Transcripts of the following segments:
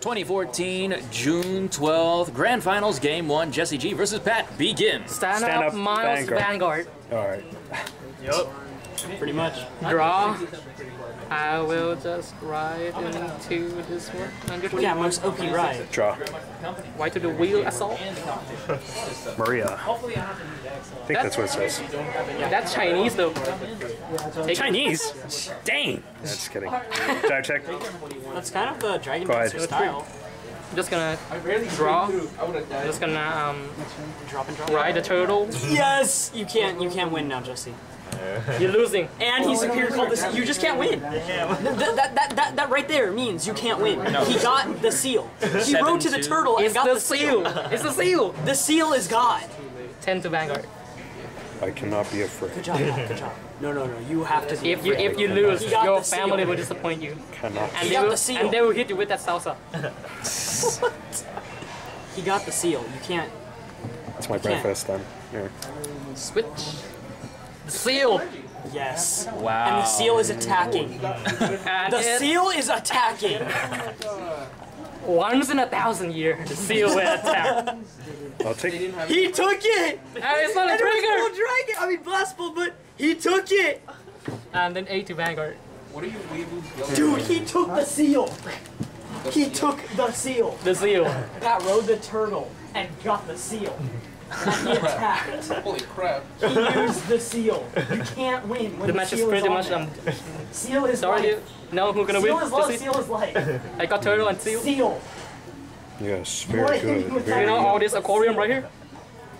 2014, June 12th, Grand Finals, Game 1, Jesse G versus Pat begins. Stand, Stand up, up, Miles Vanguard. Vanguard. All right. Yup. Pretty much. Draw. I will just ride into this one. Hundred Yeah, most OP ride. Draw. Right to the wheel assault. Maria. I think that's what it says. That's Chinese though. Take Chinese? Dang. That's kidding. Dive check. That's kind of the Dragon Go ahead. Master style. I'm just gonna draw. I'm just gonna um Drop and drop. ride the turtle. Yes! You can't you can't win now, Jesse. You're losing. And he's superior called this you just can't win. Th- that, that, that, that right there means you can't win. He got the seal. He rode to the turtle and got the the seal. seal. It's the seal. The seal is God. Ten to Vanguard. I cannot be afraid. Good job, good job. No, no, no. You have to. be If you if you lose, your family will disappoint you, Cannot. and they will the seal. and they will hit you with that salsa. He got the seal. You can't. It's my breakfast then. Here. Switch. The seal. Yes. Wow. And the seal is attacking. The seal is attacking. once in a thousand year, the seal will attack. I'll take. He took it. And it's not a And it was trigger. full dragon. I mean blastful, but he took it. And then eight to Vanguard. What are you Dude, he took the seal. He took the seal. The seal. Pat rode the turtle and got the seal. And he attacked. Holy crap. He used the seal. You can't win when The the, match is seal pretty on much there. um. Seal is Sorry, life. dude. No, who's gonna Seal win? is love. Seal is life. I got turtle and seal. Seal. Yes, very What? good. You Very You know all this aquarium right here?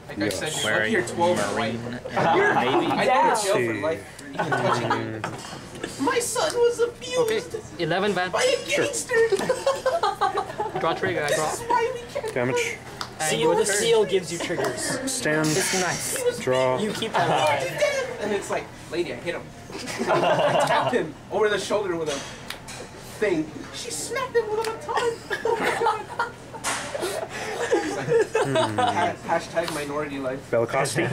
Like I said, Yes. you're lucky you're 12 and white. I Down. go to jail for life for even touching you. My son was abused Okay, 11 Van. by a gangster. Draw trigger, I draw. Why we can't Damage. Seal. The seal gives you triggers. Stand. It's nice. Draw. You keep that alive. And it's like, lady, I hit him. I tapped him over the shoulder with a thing. She smacked him with a ton. Ha- Hashtag minority life. Bellicosity.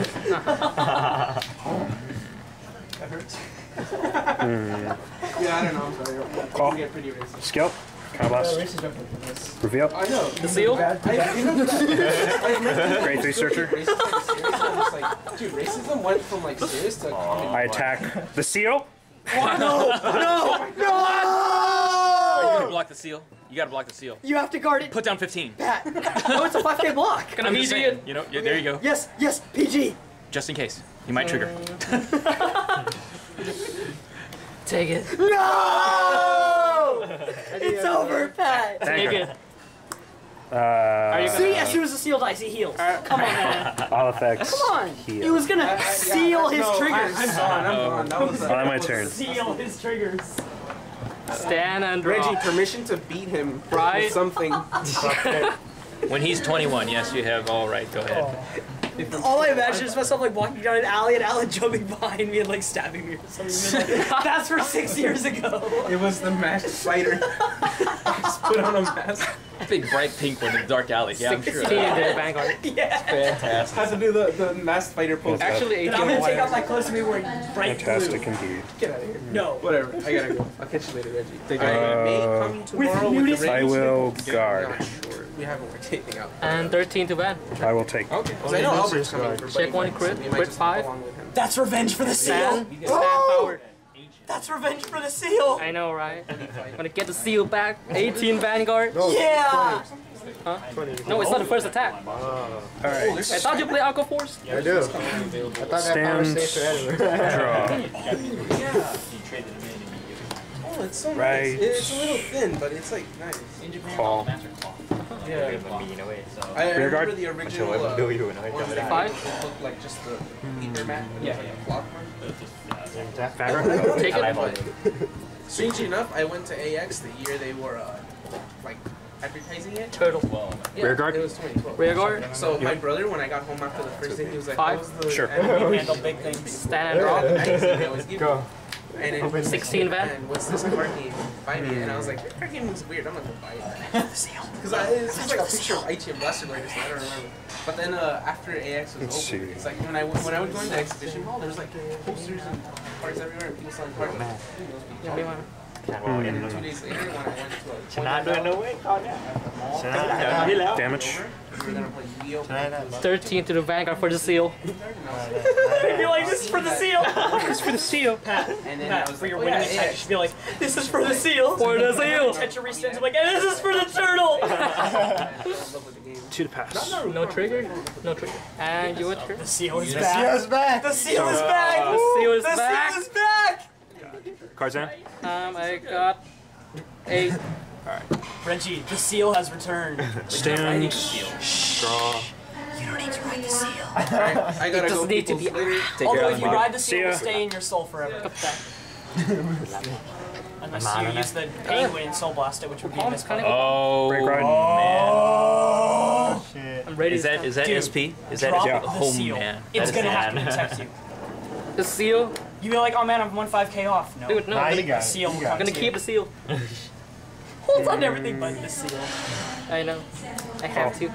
That hurts. Hmm. yeah, I don't know. I'm sorry. Call. We get pretty racist. Scalp. Counterblast. Reveal. I know. The seal? I, you know that. Grade 3 searcher. Racism, like, seriously, I'm just like, dude, racism went from like serious to comedy. I attack the seal. Oh you gotta block the seal. You gotta block the seal. You have to guard it. Put down 15. Pat. No, it's a 5k block. Gonna I'm be just saying, you know, yeah, there you go. Yes, yes, PG. Just in case. You might trigger. Uh. Take it. No! It's over, Pat. Take it. Uh, Are you See, gonna? as soon as the seal dies, he heals. Come on, man. all effects. Come on. Heal. He was gonna seal his triggers. I'm gone. I'm gone. That was. Uh, On my turn. Seal his triggers. Stand and. Reggie, permission to beat him Right. with something. When he's 21, yes, you have all right. Go ahead. All I imagine is myself like walking down an alley and Alan jumping behind me and like stabbing me or something. Like, That's for six years ago. It was the masked fighter. Just put on a mask. Big bright pink one in the dark alley. Yeah, I'm sure. 16 to Vanguard. Yeah. Fantastic. Has to do the, the masked fighter pose. Actually, 18 And I'm gonna take off my clothes to be wearing bright Fantastic blue. indeed. Get out of here. No. Whatever. I gotta go. I'll catch you later, Reggie. Take Uh, I may come tomorrow with, nudist- the I Reggie will snippets. guard. Not sure. We haven't worked anything out. And 13 to Van. I will take. Okay. Because I know Albert's coming for Check one crit, so crit five. go along with him. That's revenge for the seal. Stand. Stand. Oh! That's revenge for the seal. I know, right? I'm Gonna get the seal back. 18 Vanguard. Yeah. Huh? No, it's not the first attack. Oh. Alright. I thought you played Aqua Force. I do. I thought that Stand. power stays forever. Draw. Oh, it's so Right. nice. It's a little thin, but it's like nice. Call. Yeah. in a way, so. I, I Rear guard? remember the original. I Uh, do you and I that. Five. looked like just the ether mat. Yeah, yeah. Block one. Vanguard. Take it. Strangely enough, I went to AX the year they were uh, like advertising it. Turtle. Yeah, Rear guard? It was 2012. Rear guard. So my brother, when I got home after the first day, he was like, Five. "How was the Sure. enemy handle big things?" Stand and draw. I always give Go. him. And then 16 van. And what's this card game? Buy me. And I was like, that card game looks weird. I'm not gonna buy it. Because it's just like a picture of ITM Blaster Blade or something. I don't remember. But then uh, after AX was Let's over, see. it's like when I when I would go into the exhibition hall, there was like posters and cards everywhere, and people selling cards. Yeah, me one. แข่งเราเอ็นเลย Two days later, when I went to a ชนะด้วยนะเว้ยคราวเนี้ยชนะได้คราวที่แล้ว Damage. 13 to the Vanguard for the seal. I'd be like, this is for the seal! this is for the seal! Pat, and then Pat, for your winning attack, yeah, you should be like, this is for the seal! For the seal! Catch your like, and this is for the turtle! to the pass. No trigger? No trigger. And you enter. The seal is back! The seal is back! The seal is back! The seal is back! The seal is back! Tarzan? Um, I got eight. Reggie, the seal has returned. Stand. Draw. You don't need to ride the seal. I gotta Just go need to be- later. Take care Although if you ride the seal, it will stay in your soul forever. Unless you use the penguin soul blaster, which would be Palm's invincible. kind of. Oh, Break ride. Oh, oh shit. I'm ready. Is to that start. is that Dude, SP? Is that Drop Yeah. the Oh seal. man, It's That is gonna have to bad. protect you. the seal? You be like, oh man, I'm one 5k off. No. Dude, no. Nah, I'm you gonna, got it. seal. You I'm got gonna it. keep the seal. Hold on to everything but the seal. I know. I have oh. to.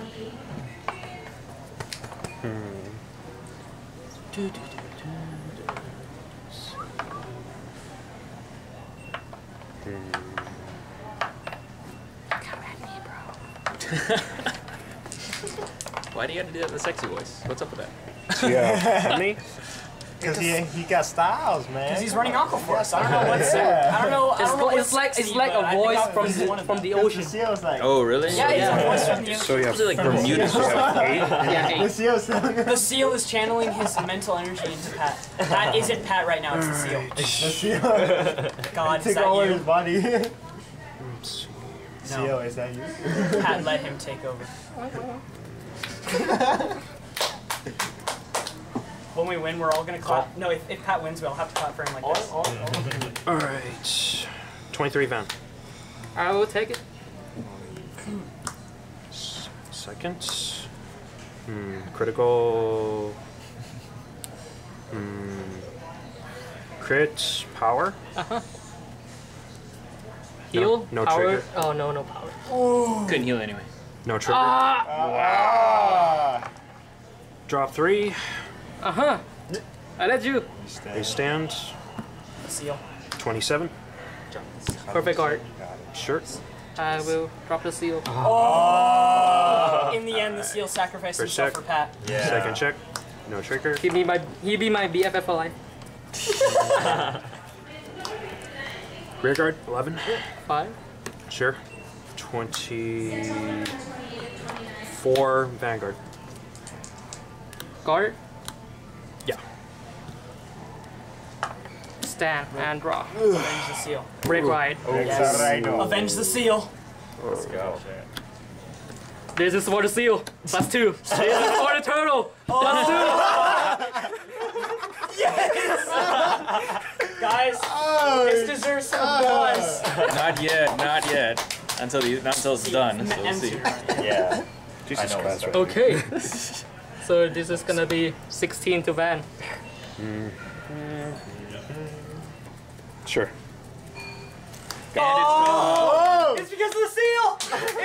why do you have to do that in a sexy voice? What's up with that? Yeah. Me? Because he, he got styles, man. Because he's running Aqua Force. I don't know what's. I don't know. I don't know like- it's like it's like but a I think voice from the one from the Because the ocean. seal's like. Oh really? Yeah, it's Yeah. a voice from the ocean. So you have Is it like Bermuda? you. Yeah, The eight. seal's The seal is channeling his mental energy into Pat. That isn't Pat right now. It's the seal. The seal. God, is Take that over you? his body. No. Seal, is that you? Pat let him take over. when we win, we're all gonna clap. No, if, if Pat wins, we'll have to clap for him like this. All right. 23 Van. I will take it. Seconds. Hmm. Critical. Hmm. Crit power. Heal. no power. trigger. Oh no, no power. Couldn't heal anyway. No trigger. Ah! Drop three. Uh huh. I let you. They stand. Seal. 27. Perfect guard. Sure. I will drop the seal. Oh! In the end, the seal sacrificed First himself check. for Pat. Yeah. Second check. No trigger. He'd be my he'd be my BFF alive. Rear guard. 11. Five. Sure. 24 Vanguard. Guard. Stand and draw. Avenge the seal. Break ride. Exarraido. Avenge the seal. Let's go. This is for the seal. Plus two. This is for the turtle. Oh. Plus two. yes! Guys, Oh, this deserves some ah. applause. Not yet. Not yet. Until the not until it's done. So we'll see. yeah. Jesus I know Christ. it's Okay. so this is gonna be 16 to Van. Hmm. Mm. Sure. And it's Oh! It's because of the seal.